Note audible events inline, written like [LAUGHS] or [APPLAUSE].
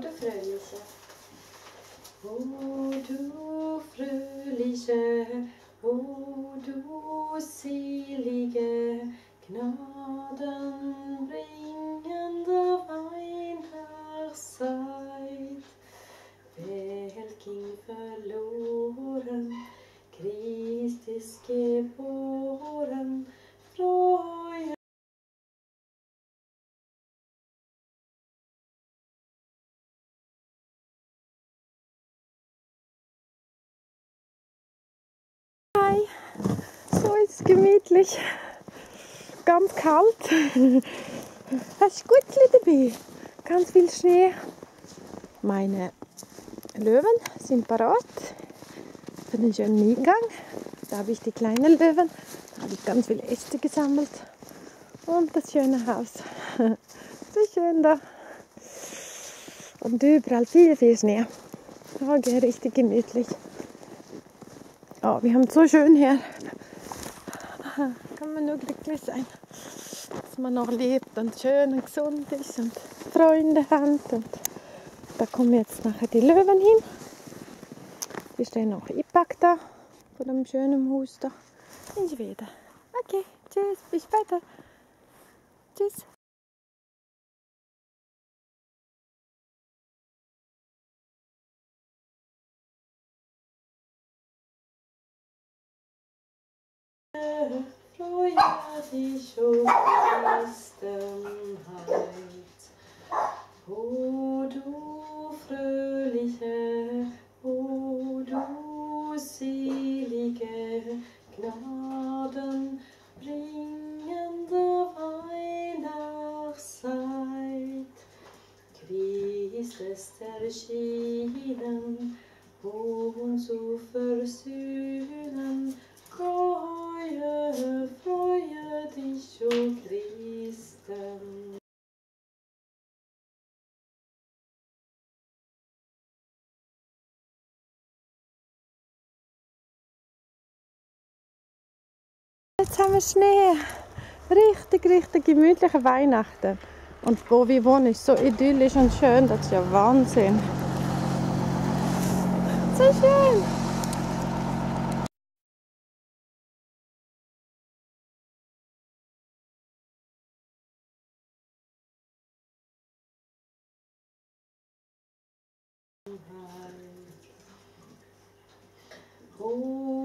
Hej. Gute Fröhliche. O du fröhliche, o du selige, gnadenbringende Weihnachtszeit. Welking verloren, Christ ist geboren, gemütlich. Ganz kalt. Hast Gutzli dabei? Ganz viel Schnee. Meine Löwen sind parat für den schönen Eingang. Da habe ich die kleinen Löwen. Da habe ich ganz viele Äste gesammelt. Und das schöne Haus. [LAUGHS] So schön da. Und überall viel, viel Schnee. Okay, richtig gemütlich. Oh, wir haben es so schön hier. Kann man nur glücklich sein, dass man noch lebt und schön und gesund ist und Freunde hat. Und da kommen jetzt nachher die Löwen hin. Die stehen noch eingepackt da von dem schönen Haus da in Schweden. Okay, tschüss, bis später. Tschüss. Freue dich, o du fröhliche, o du selige, Gnaden bringende Weihnachtszeit. Christ ist erschienen, uns zu versöhnen. Haben wir Schnee. Richtig, richtig gemütliche Weihnachten. Und wo wir wohnen, ist so idyllisch und schön, das ist ja Wahnsinn. So schön. O